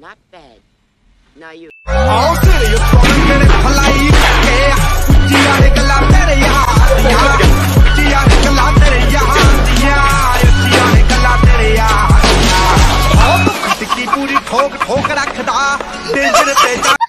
Not bad. Now you. पूरी ठोक ठोक रखदा डेंजर ते